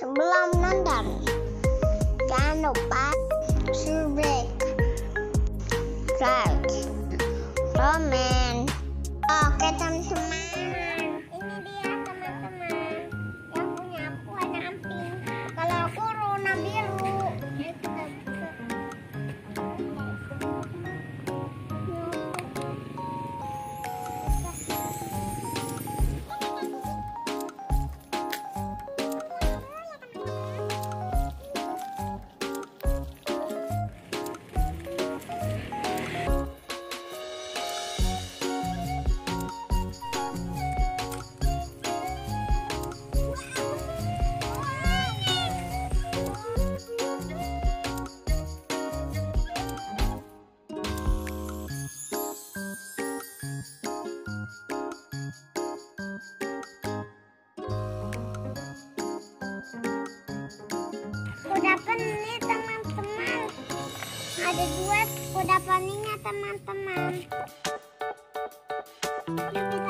Sebelum nonton, jangan lupa subscribe, ada dua kudapan ini teman-teman. Yuk kita